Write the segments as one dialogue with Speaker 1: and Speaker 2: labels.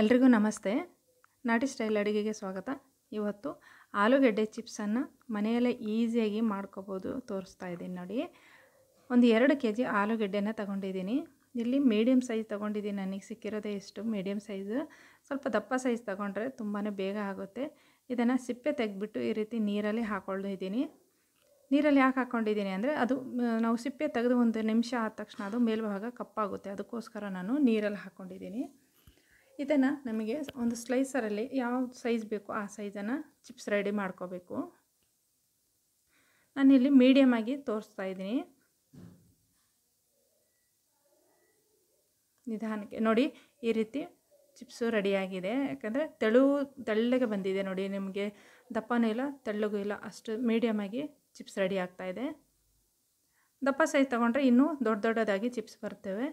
Speaker 1: ಎಲ್ರಿಗೂ ನಮಸ್ತೆ. ನಾಟಿ ಸ್ಟೈಲ್ ಅಡುಗೆಗೆ ಸ್ವಾಗತ. ಇವತ್ತು ಆಲೂಗೆಡ್ಡೆ ಚಿಪ್ಸನ್ನು ಮನೆಯಲ್ಲೇ ಈಸಿಯಾಗಿ ಮಾಡ್ಕೋಬೋದು ತೋರಿಸ್ತಾ ಇದ್ದೀನಿ ನೋಡಿ. ಒಂದು ಎರಡು ಕೆ ಜಿ ಆಲೂಗೆಡ್ಡೆನ ತಗೊಂಡಿದ್ದೀನಿ. ಇಲ್ಲಿ ಮೀಡಿಯಮ್ ಸೈಜ್ ತೊಗೊಂಡಿದ್ದೀನಿ. ನನಗೆ ಸಿಕ್ಕಿರೋದೇ ಇಷ್ಟು ಮೀಡಿಯಮ್ ಸೈಜ್. ಸ್ವಲ್ಪ ದಪ್ಪ ಸೈಜ್ ತೊಗೊಂಡ್ರೆ ತುಂಬಾ ಬೇಗ ಆಗುತ್ತೆ. ಇದನ್ನು ಸಿಪ್ಪೆ ತೆಗೆದ್ಬಿಟ್ಟು ಈ ರೀತಿ ನೀರಲ್ಲಿ ಹಾಕ್ಕೊಂಡಿದ್ದೀನಿ ನೀರಲ್ಲಿ ಯಾಕೆ ಹಾಕ್ಕೊಂಡಿದ್ದೀನಿ ಅಂದರೆ ಅದು, ನಾವು ಸಿಪ್ಪೆ ತೆಗೆದು ಒಂದು ನಿಮಿಷ ಆದ ತಕ್ಷಣ ಅದು ಮೇಲ್ಭಾಗ ಕಪ್ಪಾಗುತ್ತೆ. ಅದಕ್ಕೋಸ್ಕರ ನಾನು ನೀರಲ್ಲಿ ಹಾಕ್ಕೊಂಡಿದ್ದೀನಿ ಇದನ್ನು ನಮಗೆ ಒಂದು ಸ್ಲೈಸರಲ್ಲಿ ಯಾವ ಸೈಜ್ ಬೇಕು ಆ ಸೈಜನ್ನು ಚಿಪ್ಸ್ ರೆಡಿ ಮಾಡ್ಕೋಬೇಕು. ನಾನಿಲ್ಲಿ ಮೀಡಿಯಮ್ ಆಗಿ ತೋರಿಸ್ತಾ ಇದ್ದೀನಿ. ನಿಧಾನಕ್ಕೆ ನೋಡಿ ಈ ರೀತಿ ಚಿಪ್ಸು ರೆಡಿಯಾಗಿದೆ ಯಾಕಂದರೆ ತೆಳು, ತೆಳ್ಳಗೆ ಬಂದಿದೆ ನೋಡಿ ನಿಮಗೆ. ದಪ್ಪನೂ ಇಲ್ಲ, ತೆಳ್ಳಗೂ ಇಲ್ಲ. ಅಷ್ಟು ಮೀಡಿಯಮಾಗಿ ಚಿಪ್ಸ್ ರೆಡಿ ಆಗ್ತಾಯಿದೆ ದಪ್ಪ ಸೈಜ್ ತೊಗೊಂಡ್ರೆ ಇನ್ನೂ ದೊಡ್ಡ ದೊಡ್ಡದಾಗಿ ಚಿಪ್ಸ್ ಬರ್ತವೆ.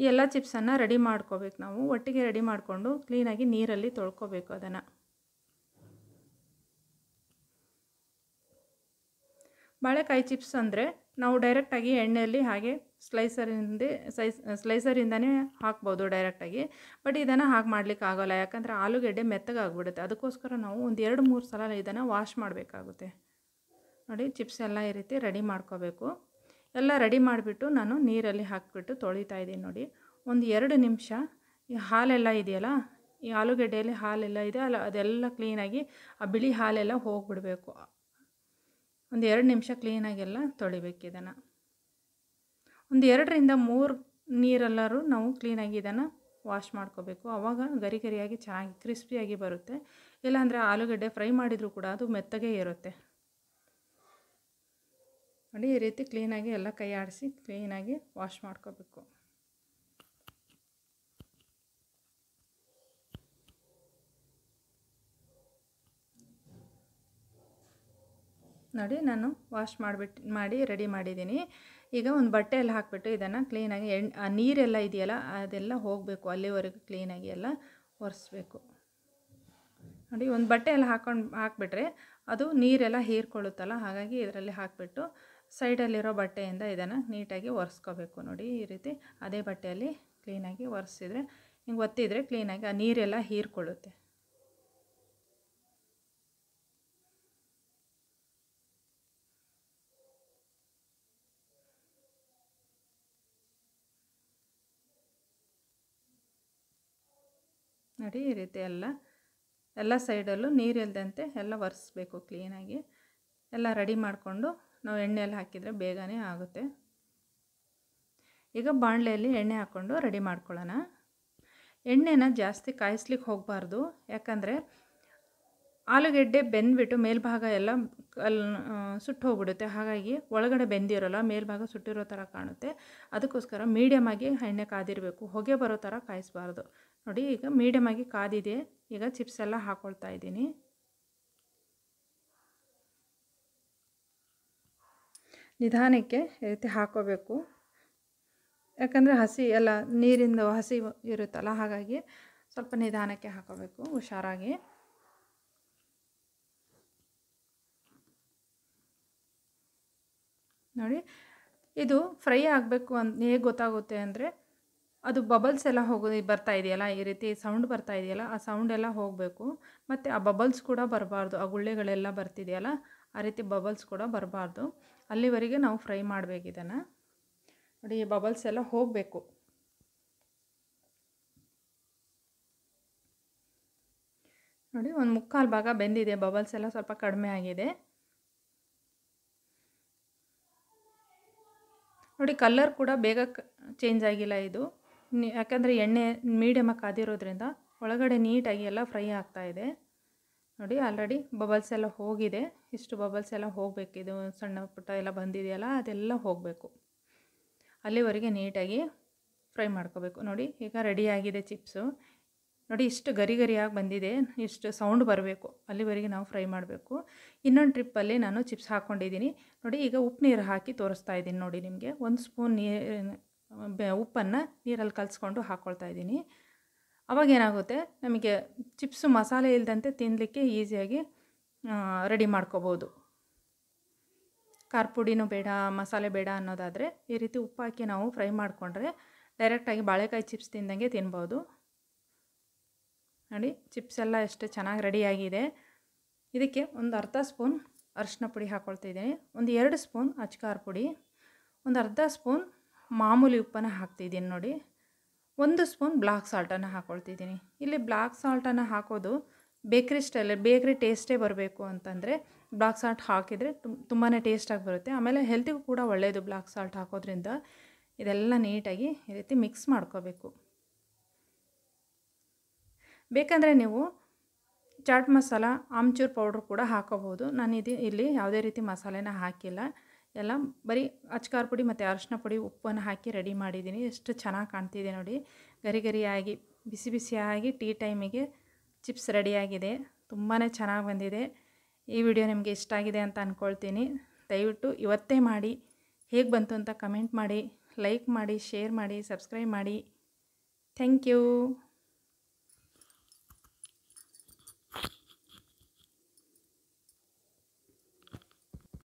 Speaker 1: ಈ ಎಲ್ಲ ಚಿಪ್ಸನ್ನು ರೆಡಿ ಮಾಡ್ಕೋಬೇಕು ನಾವು. ಒಟ್ಟಿಗೆ ರೆಡಿ ಮಾಡಿಕೊಂಡು ಕ್ಲೀನಾಗಿ ನೀರಲ್ಲಿ ತೊಳ್ಕೊಬೇಕು ಅದನ್ನು. ಬಾಳೆಕಾಯಿ ಚಿಪ್ಸ್ ಅಂದರೆ ನಾವು ಡೈರೆಕ್ಟಾಗಿ ಎಣ್ಣೆಯಲ್ಲಿ ಹಾಗೆ ಸ್ಲೈಸರಿಂದ ಸೈಸ್ ಸ್ಲೈಸರಿಂದನೇ ಹಾಕ್ಬೋದು ಡೈರೆಕ್ಟಾಗಿ ಬಟ್ ಇದನ್ನು ಹಾಗೆ ಮಾಡಲಿಕ್ಕೆ ಆಗೋಲ್ಲ. ಯಾಕಂದರೆ ಆಲೂಗೆಡ್ಡೆ ಮೆತ್ತಗಾಗ್ಬಿಡುತ್ತೆ. ಅದಕ್ಕೋಸ್ಕರ ನಾವು ಒಂದು ಎರಡು ಮೂರು ಸಲ ಇದನ್ನು ವಾಶ್ ಮಾಡಬೇಕಾಗುತ್ತೆ. ನೋಡಿ ಚಿಪ್ಸ್ ಎಲ್ಲ ಈ ರೀತಿ ರೆಡಿ ಮಾಡ್ಕೋಬೇಕು. ಎಲ್ಲ ರೆಡಿ ಮಾಡಿಬಿಟ್ಟು ನಾನು ನೀರಲ್ಲಿ ಹಾಕಿಬಿಟ್ಟು ತೊಳಿತಾ ಇದ್ದೀನಿ ನೋಡಿ. ಒಂದು ಎರಡು ನಿಮಿಷ. ಈ ಹಾಲೆಲ್ಲ ಇದೆಯಲ್ಲ? ಈ ಆಲೂಗಡ್ಡೆಯಲ್ಲಿ ಹಾಲೆಲ್ಲ ಇದೆ. ಅಲ್ಲ, ಅದೆಲ್ಲ ಕ್ಲೀನಾಗಿ ಆ ಬಿಳಿ ಹಾಲೆಲ್ಲ ಹೋಗಿಬಿಡಬೇಕು. ಒಂದು ಎರಡು ನಿಮಿಷ ಕ್ಲೀನಾಗೆಲ್ಲ ತೊಳಿಬೇಕು ಇದನ್ನು. ಒಂದು ಎರಡರಿಂದ ಮೂರು ನೀರೆಲ್ಲರೂ ನಾವು ಕ್ಲೀನಾಗಿ ಇದನ್ನು ವಾಶ್ ಮಾಡ್ಕೋಬೇಕು. ಆವಾಗ ಗರಿ ಗರಿಯಾಗಿ ಚೆನ್ನಾಗಿ ಕ್ರಿಸ್ಪಿಯಾಗಿ ಬರುತ್ತೆ. ಇಲ್ಲಾಂದರೆ ಆಲೂಗಡ್ಡೆ ಫ್ರೈ ಮಾಡಿದರೂ ಕೂಡ ಅದು ಮೆತ್ತಗೆ ಇರುತ್ತೆ. ನೋಡಿ ಈ ರೀತಿ ಕ್ಲೀನಾಗಿ ಎಲ್ಲ ಕೈ ಆಡಿಸಿ ಕ್ಲೀನಾಗಿ ವಾಶ್ ಮಾಡ್ಕೋಬೇಕು. ನೋಡಿ, ನಾನು ವಾಶ್ ಮಾಡಿಬಿಟ್ಟು ಮಾಡಿ ರೆಡಿ ಮಾಡಿದ್ದೀನಿ. ಈಗ ಒಂದು ಬಟ್ಟೆಯಲ್ಲಿ ಹಾಕಿಬಿಟ್ಟು ಇದನ್ನು ಕ್ಲೀನಾಗಿ ಎಣ್ಣೆ ಆ ನೀರೆಲ್ಲ ಇದೆಯಲ್ಲ, ಅದೆಲ್ಲ ಹೋಗಬೇಕು, ಅಲ್ಲಿವರೆಗೂ ಕ್ಲೀನಾಗಿ ಎಲ್ಲ ಒರೆಸ್ಬೇಕು. ನೋಡಿ, ಒಂದು ಬಟ್ಟೆಯಲ್ಲಿ ಹಾಕೊಂಡು, ಹಾಕಿಬಿಟ್ರೆ ಅದು ನೀರೆಲ್ಲ ಹೀರ್ಕೊಳ್ಳುತ್ತಲ್ಲ, ಹಾಗಾಗಿ ಇದರಲ್ಲಿ ಹಾಕಿಬಿಟ್ಟು ಸೈಡಲ್ಲಿರೋ ಬಟ್ಟೆಯಿಂದ ಇದನ್ನು ನೀಟಾಗಿ ಒರೆಸ್ಕೋಬೇಕು ನೋಡಿ ಈ ರೀತಿ. ಅದೇ ಬಟ್ಟೆಯಲ್ಲಿ ಕ್ಲೀನಾಗಿ ಒರೆಸಿದ್ರೆ ಹಿಂಗೆ ಒತ್ತಿದ್ರೆ ಕ್ಲೀನಾಗಿ ಆ ನೀರೆಲ್ಲ ಹೀರ್ಕೊಳ್ಳುತ್ತೆ. ನೋಡಿ ಈ ರೀತಿ ಎಲ್ಲ ಎಲ್ಲ ಸೈಡಲ್ಲೂ ನೀರಿಲ್ದಂತೆ ಎಲ್ಲ ಒರೆಸ್ಬೇಕು ಕ್ಲೀನಾಗಿ. ಎಲ್ಲ ರೆಡಿ ಮಾಡಿಕೊಂಡು ನಾವು ಎಣ್ಣೆಯಲ್ಲಿ ಹಾಕಿದರೆ ಬೇಗನೆ ಆಗುತ್ತೆ. ಈಗ ಬಾಣಲೆಯಲ್ಲಿ ಎಣ್ಣೆ ಹಾಕ್ಕೊಂಡು ರೆಡಿ ಮಾಡ್ಕೊಳ್ಳೋಣ. ಎಣ್ಣೆನ ಜಾಸ್ತಿ ಕಾಯಿಸ್ಲಿಕ್ಕೆ ಹೋಗಬಾರ್ದು. ಯಾಕಂದರೆ ಆಲೂಗೆಡ್ಡೆ ಬೆಂದ್ಬಿಟ್ಟು ಮೇಲ್ಭಾಗ ಎಲ್ಲ ಕಲ್ ಸುಟ್ಟು ಹೋಗ್ಬಿಡುತ್ತೆ ಹಾಗಾಗಿ ಒಳಗಡೆ ಬೆಂದಿರೋಲ್ಲ, ಮೇಲ್ಭಾಗ ಸುಟ್ಟಿರೋ ಥರ ಕಾಣುತ್ತೆ. ಅದಕ್ಕೋಸ್ಕರ ಮೀಡಿಯಮಾಗಿ ಎಣ್ಣೆ ಕಾದಿರಬೇಕು. ಹೊಗೆ ಬರೋ ಥರ ಕಾಯಿಸ್ಬಾರ್ದು. ನೋಡಿ, ಈಗ ಮೀಡಿಯಮಾಗಿ ಕಾದಿದೆ. ಈಗ ಚಿಪ್ಸ್ ಎಲ್ಲ ಹಾಕ್ಕೊಳ್ತಾ ಇದ್ದೀನಿ. ನಿಧಾನಕ್ಕೆ ಈ ರೀತಿ ಹಾಕೋಬೇಕು. ಯಾಕಂದರೆ ಹಸಿ, ಎಲ್ಲ ನೀರಿಂದ ಹಸಿ ಇರುತ್ತಲ್ಲ, ಹಾಗಾಗಿ ಸ್ವಲ್ಪ ನಿಧಾನಕ್ಕೆ ಹಾಕೋಬೇಕು, ಹುಷಾರಾಗಿ. ನೋಡಿ, ಇದು ಫ್ರೈ ಆಗಬೇಕು ಅಂತ ಹೇಗೆ ಗೊತ್ತಾಗುತ್ತೆ ಅಂದರೆ, ಅದು ಬಬಲ್ಸ್ ಎಲ್ಲ ಹೋಗೋದು ಬರ್ತಾ ಇದೆಯಲ್ಲ, ಈ ರೀತಿ ಸೌಂಡ್ ಬರ್ತಾ ಇದೆಯಲ್ಲ, ಆ ಸೌಂಡ್ ಎಲ್ಲ ಹೋಗಬೇಕು. ಮತ್ತು ಆ ಬಬಲ್ಸ್ ಕೂಡ ಬರಬಾರ್ದು, ಆ ಗುಳ್ಳೆಗಳೆಲ್ಲ ಬರ್ತಿದೆಯಲ್ಲ ಆ ರೀತಿ ಬಬಲ್ಸ್ ಕೂಡ ಬರಬಾರ್ದು. ಅಲ್ಲಿವರೆಗೆ ನಾವು ಫ್ರೈ ಮಾಡಬೇಕು ಇದನ್ನು. ನೋಡಿ, ಈ ಬಬಲ್ಸ್ ಎಲ್ಲ ಹೋಗಬೇಕು. ನೋಡಿ, ಒಂದು ಮುಕ್ಕಾಲು ಭಾಗ ಬೆಂದಿದೆ. ಬಬಲ್ಸ್ ಎಲ್ಲ ಸ್ವಲ್ಪ ಕಡಿಮೆ ಆಗಿದೆ. ನೋಡಿ ಕಲರ್ ಕೂಡ ಬೇಗ ಚೇಂಜ್ ಆಗಿಲ್ಲ ಇದು. ಯಾಕಂದರೆ ಎಣ್ಣೆ ಮೀಡಿಯಮಾಗಿ ಕಾದಿರೋದ್ರಿಂದ ಒಳಗಡೆ ನೀಟಾಗಿ ಎಲ್ಲ ಫ್ರೈ ಆಗ್ತಾಯಿದೆ ನೋಡಿ ಆಲ್ರೆಡಿ ಬಬಲ್ಸ್ ಎಲ್ಲ ಹೋಗಿದೆ. ಇಷ್ಟು ಬಬಲ್ಸ್ ಎಲ್ಲ ಇದು ಸಣ್ಣ ಪುಟ್ಟ ಎಲ್ಲ ಬಂದಿದೆಯಲ್ಲ, ಅದೆಲ್ಲ ಹೋಗಬೇಕು. ಅಲ್ಲಿವರೆಗೆ ನೀಟಾಗಿ ಫ್ರೈ ಮಾಡ್ಕೋಬೇಕು. ನೋಡಿ, ಈಗ ರೆಡಿಯಾಗಿದೆ ಚಿಪ್ಸು ನೋಡಿ, ಇಷ್ಟು ಗರಿ ಗರಿಯಾಗಿ ಬಂದಿದೆ. ಇಷ್ಟು ಸೌಂಡ್ ಬರಬೇಕು. ಅಲ್ಲಿವರೆಗೆ ನಾವು ಫ್ರೈ ಮಾಡಬೇಕು. ಇನ್ನೊಂದು ಟ್ರಿಪ್ಪಲ್ಲಿ ನಾನು ಚಿಪ್ಸ್ ಹಾಕ್ಕೊಂಡಿದ್ದೀನಿ ನೋಡಿ, ಈಗ ಉಪ್ಪು ನೀರು ಹಾಕಿ ತೋರಿಸ್ತಾ ಇದ್ದೀನಿ ನೋಡಿ ನಿಮಗೆ. ಒಂದು ಸ್ಪೂನ್ ನೀರು ಉಪ್ಪನ್ನು ನೀರಲ್ಲಿ ಕಲಿಸ್ಕೊಂಡು ಹಾಕ್ಕೊಳ್ತಾ ಇದ್ದೀನಿ. ಅವಾಗ ಏನಾಗುತ್ತೆ ನಮಗೆ ಚಿಪ್ಸು ಮಸಾಲೆ ಇಲ್ಲದಂತೆ ತಿನ್ನಲಿಕ್ಕೆ ಈಸಿಯಾಗಿ ರೆಡಿ ಮಾಡ್ಕೋಬೋದು. ಖಾರ ಪುಡಿನೂ ಬೇಡ, ಮಸಾಲೆ ಬೇಡ ಅನ್ನೋದಾದರೆ ಈ ರೀತಿ ಉಪ್ಪು ಹಾಕಿ ನಾವು ಫ್ರೈ ಮಾಡಿಕೊಂಡ್ರೆ ಡೈರೆಕ್ಟಾಗಿ ಬಾಳೆಕಾಯಿ ಚಿಪ್ಸ್ ತಿಂದಂಗೆ ತಿನ್ಬೋದು. ನೋಡಿ, ಚಿಪ್ಸ್ ಎಲ್ಲ ಎಷ್ಟು ಚೆನ್ನಾಗಿ ರೆಡಿಯಾಗಿದೆ ಇದಕ್ಕೆ ಒಂದು ಅರ್ಧ ಸ್ಪೂನ್ ಅರಿಶಿನ ಪುಡಿ ಹಾಕ್ಕೊಳ್ತಿದ್ದೀನಿ ಒಂದು ಎರಡು ಸ್ಪೂನ್ ಅಚ್ಕಾರ ಪುಡಿ. ಒಂದು ಅರ್ಧ ಸ್ಪೂನ್ ಮಾಮೂಲಿ ಉಪ್ಪನ್ನು ಹಾಕ್ತಿದ್ದೀನಿ ನೋಡಿ. ಒಂದು ಸ್ಪೂನ್ ಬ್ಲಾಕ್ ಸಾಲ್ಟನ್ನು ಹಾಕ್ಕೊಳ್ತಿದ್ದೀನಿ ಇಲ್ಲಿ ಬ್ಲಾಕ್ ಸಾಲ್ಟನ್ನು ಹಾಕೋದು ಬೇಕ್ರಿ ಸ್ಟೈಲ್ ಬೇಕ್ರಿ ಟೇಸ್ಟೇ ಬರಬೇಕು ಅಂತಂದರೆ ಬ್ಲಾಕ್ ಸಾಲ್ಟ್ ಹಾಕಿದರೆ ತುಂಬಾ ಟೇಸ್ಟಾಗಿ ಬರುತ್ತೆ. ಆಮೇಲೆ ಹೆಲ್ತಿಗೂ ಕೂಡ ಒಳ್ಳೆಯದು ಬ್ಲಾಕ್ ಸಾಲ್ಟ್ ಹಾಕೋದ್ರಿಂದ. ಇದೆಲ್ಲ ನೀಟಾಗಿ ಈ ರೀತಿ ಮಿಕ್ಸ್ ಮಾಡ್ಕೋಬೇಕು. ಬೇಕಂದರೆ ನೀವು ಚಾಟ್ ಮಸಾಲ, ಆಮ್ಚೂರ್ ಪೌಡ್ರ್ ಕೂಡ ಹಾಕೋಬೋದು ನಾನು ಇದು ಇಲ್ಲಿ ಯಾವುದೇ ರೀತಿ ಮಸಾಲೆನ ಹಾಕಿಲ್ಲ. ಎಲ್ಲ ಬರೀ ಅಚ್ಕಾರ ಪುಡಿ ಮತ್ತು ಅರಶಿನ ಪುಡಿ ಉಪ್ಪನ್ನು ಹಾಕಿ ರೆಡಿ ಮಾಡಿದ್ದೀನಿ. ಎಷ್ಟು ಚೆನ್ನಾಗಿ ಕಾಣ್ತಿದೆ ನೋಡಿ. ಗರಿ ಗರಿಯಾಗಿ, ಬಿಸಿ ಬಿಸಿಯಾಗಿ ಟೀ ಟೈಮಿಗೆ ಚಿಪ್ಸ್ ರೆಡಿಯಾಗಿದೆ ತುಂಬಾ ಚೆನ್ನಾಗಿ ಬಂದಿದೆ. ಈ ವಿಡಿಯೋ ನಿಮಗೆ ಇಷ್ಟ ಆಗಿದೆ ಅಂತ ಅಂದ್ಕೊಳ್ತೀನಿ ದಯವಿಟ್ಟು ಇವತ್ತೇ ಮಾಡಿ. ಹೇಗೆ ಬಂತು ಅಂತ ಕಮೆಂಟ್ ಮಾಡಿ. ಲೈಕ್ ಮಾಡಿ, ಶೇರ್ ಮಾಡಿ, ಸಬ್ಸ್ಕ್ರೈಬ್ ಮಾಡಿ. Thank you.